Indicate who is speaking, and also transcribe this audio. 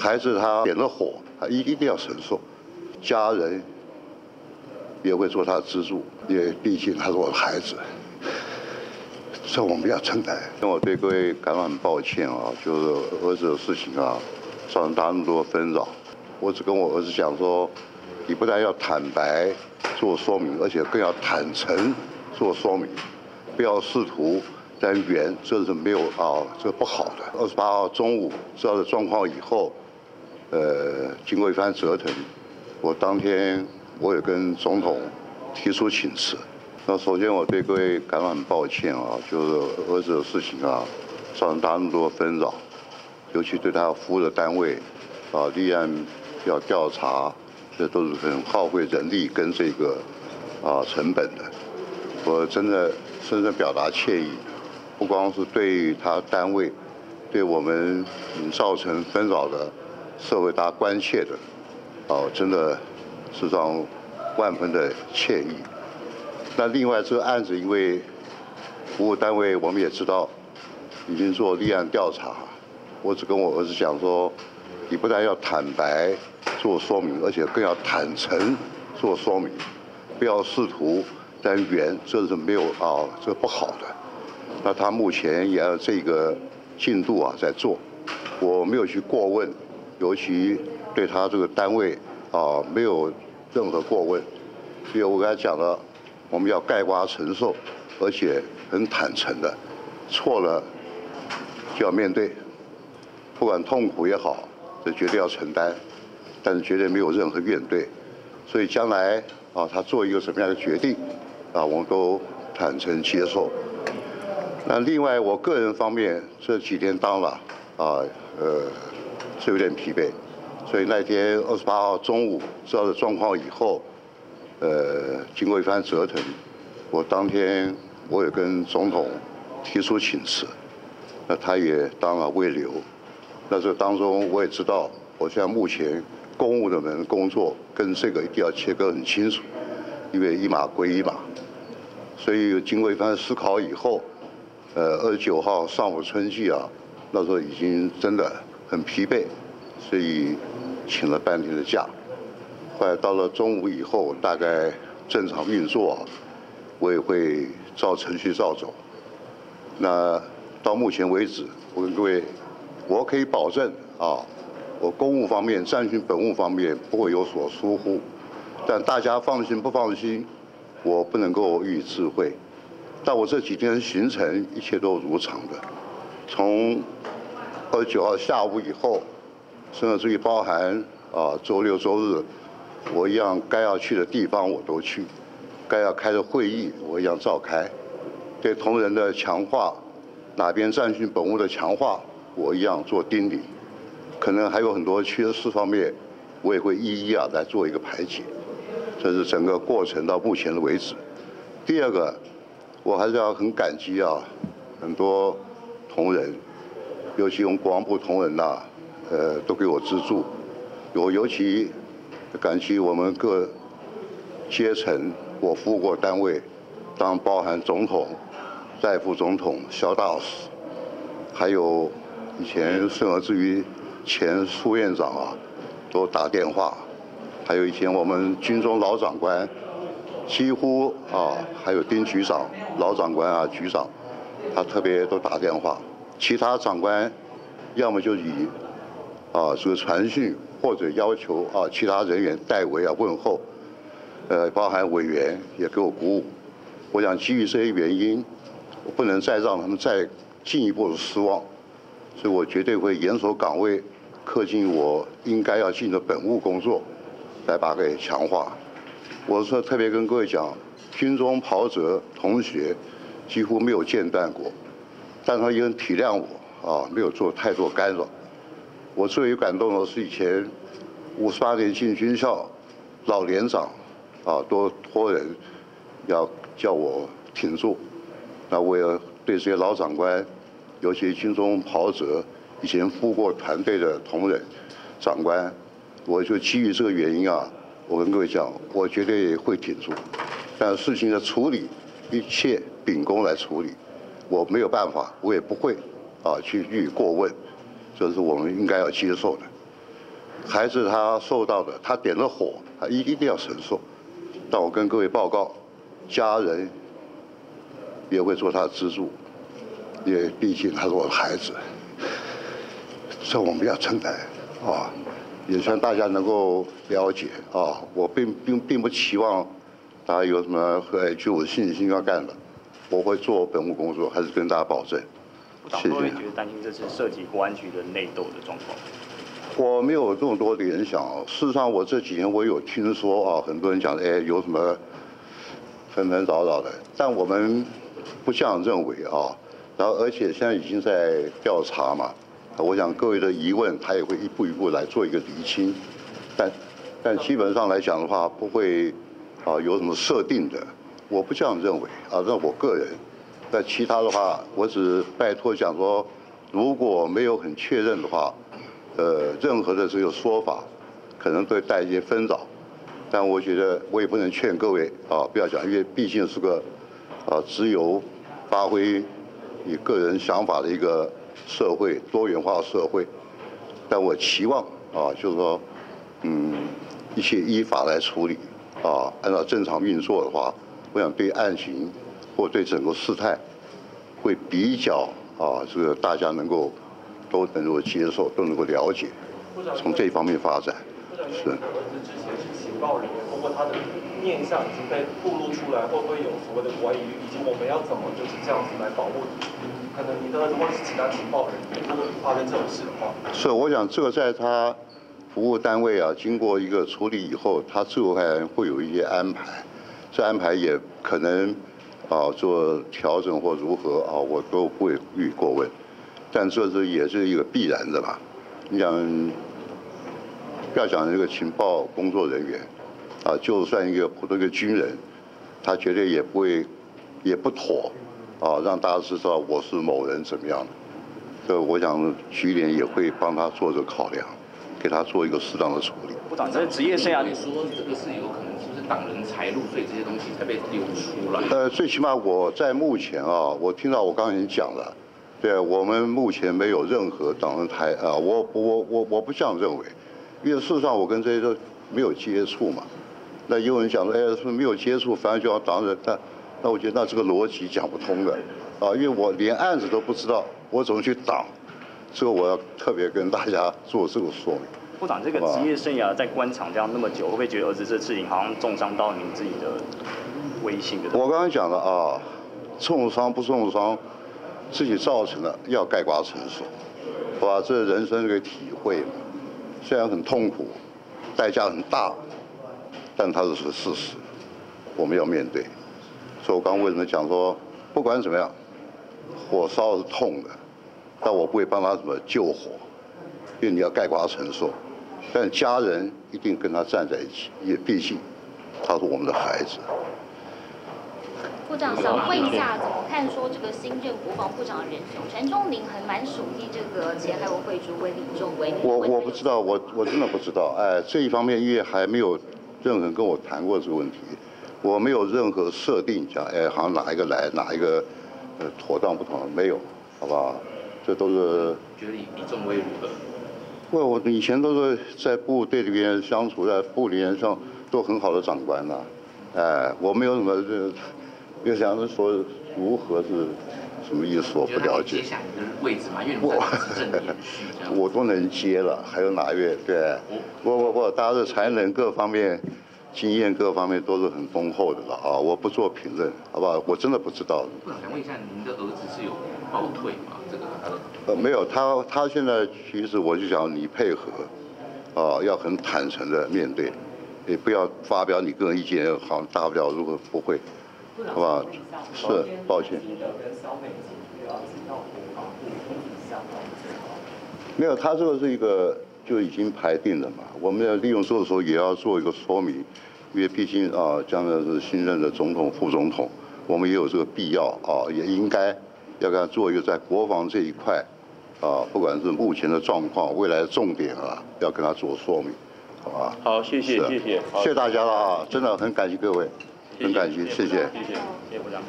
Speaker 1: 孩子他点了火，他一一定要承受，家人也会做他的支柱，因为毕竟他是我的孩子，这我们要承担。那我对各位感到很抱歉啊，就是儿子的事情啊，造成他那么多纷扰。我只跟我儿子讲说，你不但要坦白做说明，而且更要坦诚做说明，不要试图在圆，这是没有啊，这不好的。二十八号中午知道的状况以后，呃，经过一番折腾，我当天我也跟总统提出请辞。那首先我对各位感到很抱歉啊，就是儿子的事情啊，造成他那么多纷扰，尤其对他服务的单位啊，立案要调查，这都是很耗费人力跟这个啊成本的。我真的深深表达歉意，不光是对他单位，对我们造成纷扰的社会大家关切的，哦，真的是让万分的歉意。那另外这个案子，因为服务单位我们也知道已经做立案调查，我只跟我儿子讲说，你不但要坦白做说明，而且更要坦诚做说明，不要试图在圆，这是没有啊，这不好的。那他目前也要这个进度啊在做，我没有去过问，尤其对他这个单位啊没有任何过问，所以我跟他讲了。我们要盖瓜承受，而且很坦诚的，错了就要面对，不管痛苦也好，这绝对要承担，但是绝对没有任何怨怼。所以将来啊，他做一个什么样的决定啊，我们都坦诚接受。那另外我个人方面这几天当了啊，呃，是有点疲惫，所以那天二十八号中午知道的状况以后。呃，经过一番折腾，我当天我也跟总统提出请辞，那他也当了未留。那这当中我也知道，我现在目前公务的门工作跟这个一定要切割很清楚，因为一码归一码。所以经过一番思考以后，呃，二十九号上午春季啊，那时候已经真的很疲惫，所以请了半天的假。后来到了中午以后，大概正常运作，我也会照程序照走。那到目前为止，我跟各位，我可以保证啊，我公务方面、战训本务方面不会有所疏忽。但大家放心不放心，我不能够予以智慧。但我这几天行程一切都如常的，从二十九号下午以后，甚至于包含啊周六周日。我一样该要去的地方我都去，该要开的会议我一样召开，对同仁的强化，哪边战训本务的强化，我一样做盯理，可能还有很多缺失方面，我也会一一啊来做一个排解，这是整个过程到目前的为止。第二个，我还是要很感激啊，很多同仁，尤其我们国防部同仁呐，呃，都给我资助，我尤其。感激我们各阶层，我服务过单位，当包含总统、代副总统、肖大使，还有以前甚至于前副院长啊，都打电话，还有以前我们军中老长官，几乎啊，还有丁局长、老长官啊、局长，他特别都打电话，其他长官要么就以啊这个传讯。或者要求啊，其他人员代为啊问候，呃，包含委员也给我鼓舞。我想基于这些原因，我不能再让他们再进一步的失望，所以我绝对会严守岗位，恪尽我应该要尽的本务工作，来把它给强化。我说特别跟各位讲，军中袍泽同学几乎没有间断过，但他也很体谅我啊，没有做太多干扰。我最有感动的是以前五十八年进军校老连长啊，都托人要叫我挺住。那我也对这些老长官，尤其军中袍泽以前服过团队的同仁长官，我就基于这个原因啊，我跟各位讲，我绝对会挺住。但事情的处理，一切秉公来处理，我没有办法，我也不会啊去予以过问。这是我们应该要接受的。孩子他受到的，他点了火，他一一定要承受。但我跟各位报告，家人也会做他的支柱，因为毕竟他是我的孩子，这我们要承担啊。也希望大家能够了解啊，我并并并不期望大家有什么很具有信心要干的，我会做本务工作，还是跟大家保证。
Speaker 2: 谢谢。会觉得担心这次涉及国安局的内斗的状况？
Speaker 1: 我没有这么多联想。事实上，我这几年我有听说啊，很多人讲哎有什么纷纷扰扰的，但我们不这样认为啊。然后，而且现在已经在调查嘛。我想各位的疑问，他也会一步一步来做一个厘清，但但基本上来讲的话，不会啊有什么设定的，我不这样认为啊，那我个人。那其他的话，我只拜托讲说，如果没有很确认的话，呃，任何的这个说法，可能会带一些纷扰。但我觉得我也不能劝各位啊，不要讲，因为毕竟是个啊自由发挥你个人想法的一个。社会多元化社会，但我期望啊，就是说，嗯，一切依法来处理啊，按照正常运作的话，我想对案情或对整个事态会比较啊，这个大家能够都能够接受，都能够了解，从这方面发展
Speaker 3: 是。报人员，通过他的面相已经被暴露出来，会不会有所谓的怀疑？以及我们要怎么就是这样子来保护？可能你的儿子或是其他情报人员，如果发生这种事的话，
Speaker 1: 是我想这个在他服务单位啊，经过一个处理以后，他最后还会有一些安排，这安排也可能啊做调整或如何啊，我都不会予以过问。但这是也是一个必然的吧，你想。不要讲这个情报工作人员，啊，就算一个普通的军人，他绝对也不会，也不妥，啊，让大家知道我是某人怎么样的。这我想局联也会帮他做这个考量，给他做一个适当的处理。
Speaker 2: 部长，这职业生涯，
Speaker 4: 里说这个是有可能是不是挡人财路，所以这些东西才被流出来？
Speaker 1: 呃，最起码我在目前啊，我听到我刚才已经讲了，对我们目前没有任何挡人财啊，我我我我不这样认为。因为事实上我跟这些都没有接触嘛，那有人讲说，哎，说没有接触，反正就要挡人，那那我觉得那这个逻辑讲不通的，啊，因为我连案子都不知道，我怎么去挡？这个我要特别跟大家做这个说明。
Speaker 2: 部长，这个职业生涯在官场这样那么久，会不会觉得儿子这事情好像重伤到您自己的威信？
Speaker 1: 我刚刚讲了啊，重伤不重伤，自己造成的要盖瓜承受，好吧？这人生这个体会嘛。虽然很痛苦，代价很大，但它是事实，我们要面对。所以我刚为什么讲说，不管怎么样，火烧是痛的，但我不会帮他怎么救火，因为你要盖瓜承受。但家人一定跟他站在一起，也毕竟他是我们的孩子。
Speaker 5: 部长想问一下，怎么看说这个新任国防部长的人选陈忠林还蛮属意这个前海委会主委李仲威。
Speaker 1: 我我不知道，我我真的不知道。哎，这一方面因为还没有任何人跟我谈过这个问题，我没有任何设定讲，哎，好像哪一个来，哪一个呃妥当不妥当，没有，好不好？这都是。
Speaker 4: 觉得李李仲威如何？
Speaker 1: 我我以前都是在部队里边相处，在部里面上做很好的长官呐，哎，我没有什么这。又想着说如何是什么意思？我不了解。
Speaker 4: 接下你的位置嘛，因为你是正延续
Speaker 1: 我都能接了，还有哪位？对，不不不，大家的才能各方面、经验各方面都是很丰厚的了啊！我不做评论，好不好？我真的不知道。
Speaker 4: 不想问一下，您的儿子是有报退吗？这个
Speaker 1: 呃没有，他他现在其实我就想你配合，啊，要很坦诚的面对，也不要发表你个人意见，好像大不了如果不会。好吧，是抱歉。没有，他这个是一个就已经排定了嘛。我们要利用这个时候也要做一个说明，因为毕竟啊，将来是新任的总统、副总统，我们也有这个必要啊，也应该要给他做一个在国防这一块啊，不管是目前的状况、未来的重点啊，要跟他做说明，好吧？
Speaker 2: 好，谢谢，谢谢，
Speaker 1: 谢谢大家了啊，真的很感谢各位。很感谢，谢谢。
Speaker 2: 谢谢，谢谢部长。